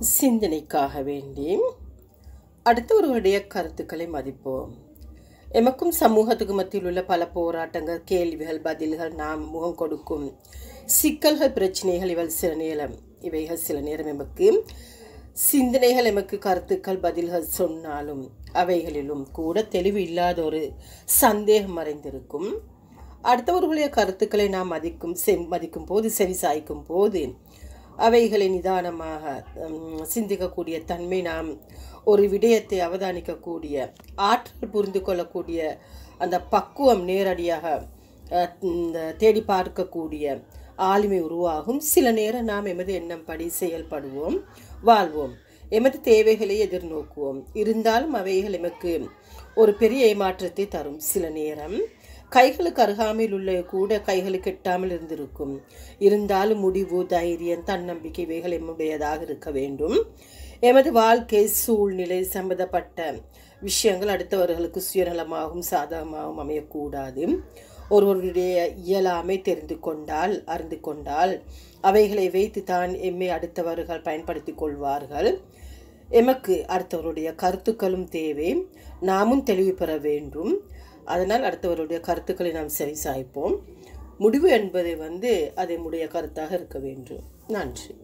சிந்தனைக்காக வேண்டி அடுத்தவர்களுடைய கருத்துக்களை மதிப்போம். எமக்கும் சமூகத்துக்கு மத்தியில் உள்ள பல போராட்டங்கள் கேள்விகள் பதில்கள் நாம் முகம் கொடுக்கும் சிக்கல்கள் பிரச்சனைகள் இவள் சில நேரம் இவைகள் சில நேரம் எமக்கு சிந்தனைகள் எமக்கு கருத்துக்கள் பதில்கள் சொன்னாலும் அவைகளிலும் கூட தெளிவு இல்லாத ஒரு சந்தேகம் மறைந்திருக்கும். அடுத்தவர்களுடைய கருத்துக்களை நாம் மதிக்கும் செ மதிக்கும் போது செவி சாய்க்கும் போது அவைகளை நிதானமாக சிந்திக்கக்கூடிய தன்மை நாம் ஒரு விடயத்தை அவதானிக்கக்கூடிய ஆற்றல் புரிந்து கொள்ளக்கூடிய அந்த பக்குவம் நேரடியாக இந்த தேடி பார்க்கக்கூடிய ஆளுமை உருவாகும். சில நேரம் நாம் எமது எண்ணம் படி செயல்படுவோம் வாழ்வோம். எமது தேவைகளை எதிர்நோக்குவோம். இருந்தாலும் அவைகள் எமக்கு ஒரு பெரிய ஏமாற்றத்தை தரும். சில நேரம் கைகளுக்கு அருகாமையில் உள்ள கூட கைகளுக்கு எட்டாமல் இருந்திருக்கும். இருந்தாலும் முடிவு தைரியம் தன்னம்பிக்கை இவைகள் எம்முடையதாக இருக்க வேண்டும். எமது வாழ்க்கை சூழ்நிலை சம்பந்தப்பட்ட விஷயங்கள் அடுத்தவர்களுக்கு சுயநலமாகவும் சாதகமாகவும் அமையக்கூடாது. ஒருவருடைய இயலாமை தெரிந்து கொண்டால் அறிந்து கொண்டால் அவைகளை வைத்து தான் எம்மை அடுத்தவர்கள் பயன்படுத்தி கொள்வார்கள். எமக்கு அடுத்தவருடைய கருத்துக்களும் தேவை. நாமும் தெளிவு பெற வேண்டும். அதனால் அடுத்தவருடைய கருத்துக்களை நாம் சரி சாய்ப்போம் முடிவு என்பது வந்து அதை நம்முடைய கருத்தாக இருக்க வேண்டும். நன்றி.